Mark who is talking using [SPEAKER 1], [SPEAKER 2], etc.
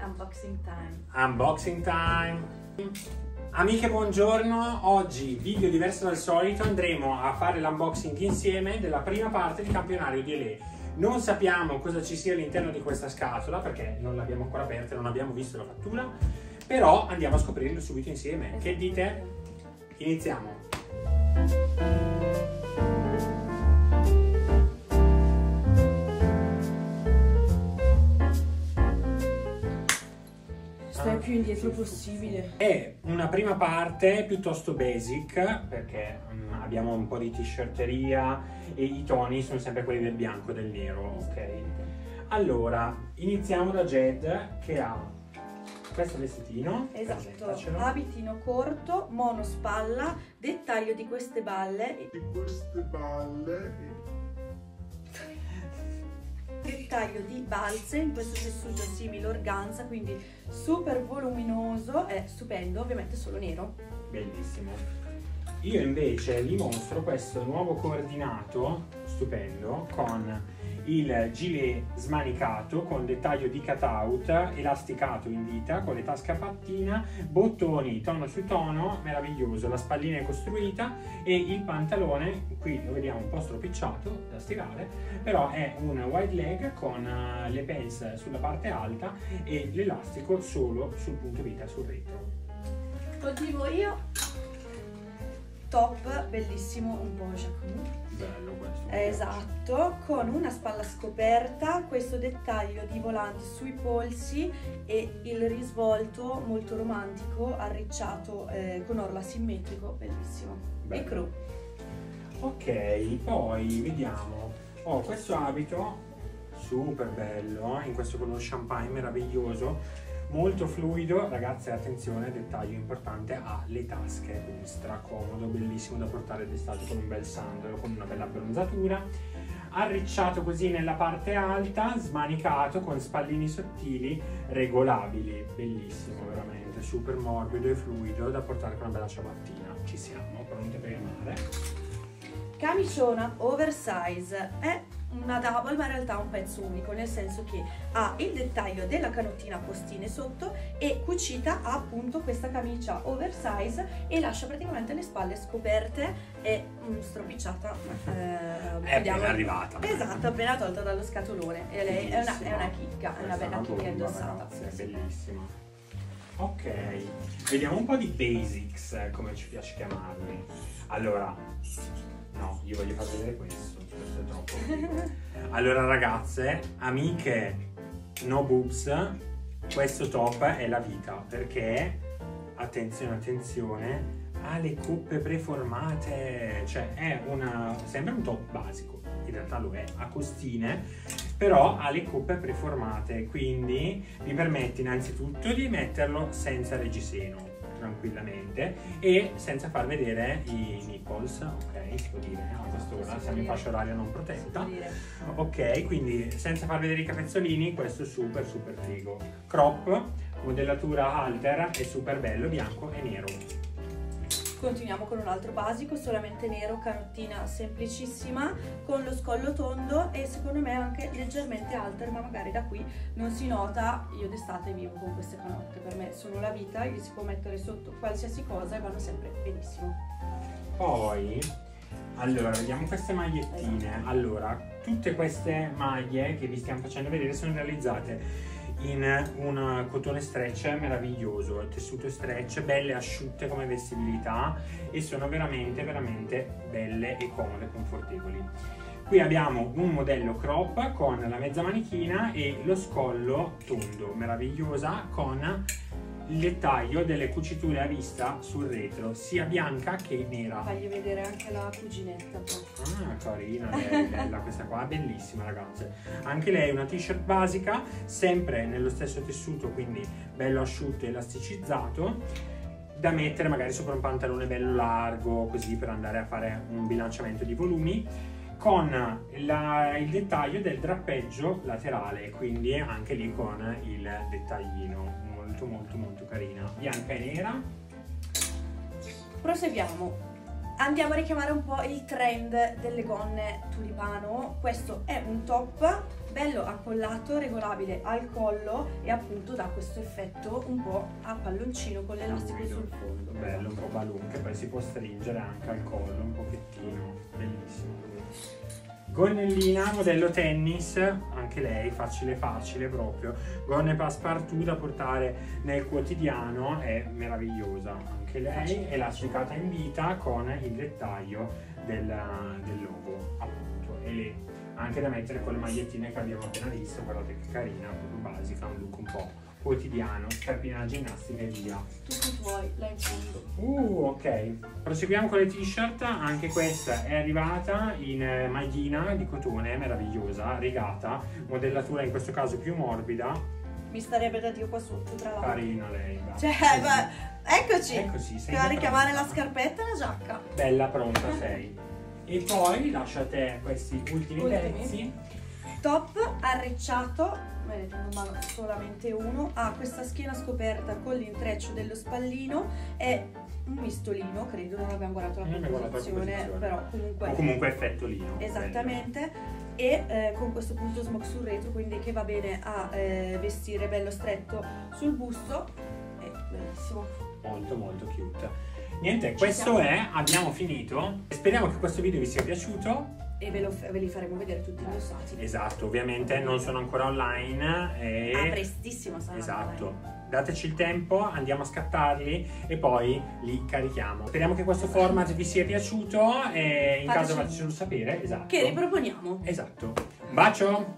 [SPEAKER 1] Unboxing time.
[SPEAKER 2] Unboxing time. Amiche, buongiorno. Oggi, video diverso dal solito, andremo a fare l'unboxing insieme della prima parte di campionario di Elè. Non sappiamo cosa ci sia all'interno di questa scatola perché non l'abbiamo ancora aperta, non abbiamo visto la fattura, però andiamo a scoprirlo subito insieme. Che dite? Iniziamo.
[SPEAKER 1] Più indietro possibile.
[SPEAKER 2] È una prima parte piuttosto basic perché mm, abbiamo un po' di t-shirteria e i toni sono sempre quelli del bianco e del nero, ok? Allora, iniziamo da Jed che ha questo vestitino.
[SPEAKER 1] Esatto, abitino corto, monospalla, dettaglio di queste balle,
[SPEAKER 3] di queste balle
[SPEAKER 1] dettaglio di balze in questo tessuto simile organza, quindi super voluminoso, è stupendo, ovviamente solo nero.
[SPEAKER 2] Bellissimo. Io invece vi mostro questo nuovo coordinato stupendo con il gilet smanicato con dettaglio di cutout, elasticato in vita con le tasche a pattina, bottoni tono su tono, meraviglioso, la spallina è costruita e il pantalone, qui lo vediamo un po' stropicciato da stirare, però è un wide leg con eh, le pants sulla parte alta e l'elastico solo sul punto vita, sul retro.
[SPEAKER 1] Continuo io. Top, bellissimo, un po' jacquemus.
[SPEAKER 2] Bello questo.
[SPEAKER 1] Esatto, con una spalla scoperta, questo dettaglio di volante sui polsi e il risvolto molto romantico, arricciato eh, con orlo asimmetrico, bellissimo.
[SPEAKER 2] Bello.
[SPEAKER 1] E cru.
[SPEAKER 2] Ok, poi vediamo. Ho questo abito super bello, eh, in questo color champagne meraviglioso, molto fluido. Ragazze, attenzione, dettaglio importante, ha le tasche, quindi stracomodo, bellissimo da portare d'estate con un bel sandalo, con una bella abbronzatura. Arricciato così nella parte alta, smanicato con spallini sottili, regolabili, bellissimo veramente, super morbido e fluido da portare con una bella ciabattina. Ci siamo, pronte per il mare.
[SPEAKER 1] Camiciona oversize è una double ma in realtà un pezzo unico nel senso che ha il dettaglio della canottina a postine sotto e cucita ha appunto questa camicia oversize e lascia praticamente le spalle scoperte e mm, stropicciata eh,
[SPEAKER 2] È appena arrivata.
[SPEAKER 1] esatto appena tolta dallo scatolone e lei è una, è una chicca è una bella chicca indossata
[SPEAKER 2] è bellissima. Ok, vediamo un po' di basics, eh, come ci piace chiamarli. Allora, no, io voglio far vedere questo, questo è troppo. Allora ragazze, amiche, no boobs, questo top è la vita, perché, attenzione, attenzione, ha le coppe preformate, cioè è una, sembra un top basico, in realtà lo è, a costine, però ha le coppe preformate, quindi vi permette innanzitutto di metterlo senza reggiseno tranquillamente e senza far vedere i nipples, ok? Si può dire a quest'ora,
[SPEAKER 1] Si
[SPEAKER 2] siamo in fascia oraria non protetta. Ok, quindi senza far vedere i capezzolini, questo è super super figo. Crop, modellatura alter, è super bello, bianco e nero.
[SPEAKER 1] Continuiamo con un altro basico, solamente nero, canottina semplicissima, con lo scollo tondo e secondo me anche leggermente alter, ma magari da qui non si nota. Io d'estate vivo con queste canotte, sono la vita, gli si può mettere sotto qualsiasi cosa e vanno sempre benissimo.
[SPEAKER 2] Poi, allora, vediamo queste magliettine. Allora, tutte queste maglie che vi stiamo facendo vedere sono realizzate in un cotone stretch meraviglioso, il tessuto stretch, belle asciutte come vestibilità e sono veramente, veramente belle e comode, confortevoli. Qui abbiamo un modello crop con la mezza manichina e lo scollo tondo, meravigliosa con il dettaglio delle cuciture a vista sul retro, sia bianca che nera.
[SPEAKER 1] Fagli vedere anche la cuginetta.
[SPEAKER 2] Ah, carina, bella questa qua, bellissima ragazze. Anche lei una t-shirt basica, sempre nello stesso tessuto, quindi bello asciutto e elasticizzato, da mettere magari sopra un pantalone bello largo, così per andare a fare un bilanciamento di volumi, con la- il dettaglio del drappeggio laterale, quindi anche lì con il dettaglino, molto molto molto carina. Bianca e nera,
[SPEAKER 1] Proseguiamo. Andiamo a richiamare un po' il trend delle gonne tulipano. Questo è un top bello accollato, regolabile al collo e appunto dà questo effetto un po' a palloncino con l'elastico
[SPEAKER 2] Fluido.
[SPEAKER 1] sul fondo.
[SPEAKER 2] Bello, un po' balloon che poi si può stringere anche al collo un pochettino. Bellissimo. Gonnellina, modello tennis, anche lei facile facile proprio. Gonne passepartout da portare nel quotidiano, è meravigliosa. Anche lei
[SPEAKER 1] Facile.
[SPEAKER 2] elasticata in vita con il dettaglio del, del logo, appunto. E le, anche da mettere con le magliettine che abbiamo appena visto, guardate che carina, proprio basica, un look un po' quotidiano, scarpina da ginnastica e via.
[SPEAKER 1] Tutti tuoi, là in fondo.
[SPEAKER 2] Uh, ok. Proseguiamo con le t-shirt. Anche questa è arrivata in eh, maglina di cotone, meravigliosa, rigata, modellatura in questo caso più morbida.
[SPEAKER 1] Mi starebbe da Dio qua sotto, tra l'altro.
[SPEAKER 2] Carina lei. va.
[SPEAKER 1] Cioè,
[SPEAKER 2] Così.
[SPEAKER 1] ma- eccoci.
[SPEAKER 2] Eccoci, sei
[SPEAKER 1] Per richiamare la scarpetta e la giacca.
[SPEAKER 2] Bella, pronta sei. E poi lascia a te questi ultimi,
[SPEAKER 1] Ultimi.
[SPEAKER 2] pezzi.
[SPEAKER 1] Top arricciato, vedete in mano solamente uno, ha questa schiena scoperta con l'intreccio dello spallino, è un mistolino, credo, non abbiamo guardato la
[SPEAKER 2] composizione,
[SPEAKER 1] però comunque...
[SPEAKER 2] O comunque effettolino.
[SPEAKER 1] Esattamente, e eh, con questo punto smock sul retro, quindi che va bene a eh, vestire bello stretto sul busto, è bellissimo.
[SPEAKER 2] Molto molto cute. Niente,
[SPEAKER 1] Ci
[SPEAKER 2] questo
[SPEAKER 1] siamo.
[SPEAKER 2] è, abbiamo finito. Speriamo che questo video vi sia piaciuto.
[SPEAKER 1] E ve, lo, ve li faremo vedere tutti indossati.
[SPEAKER 2] Esatto, ovviamente non sono ancora online e...
[SPEAKER 1] Ah, prestissimo sarà.
[SPEAKER 2] Esatto. Dateci il tempo, andiamo a scattarli e poi li carichiamo. Speriamo che questo format vi sia piaciuto e in
[SPEAKER 1] Fateci-
[SPEAKER 2] caso fatecelo sapere. Esatto.
[SPEAKER 1] Che riproponiamo.
[SPEAKER 2] Esatto. Un bacio!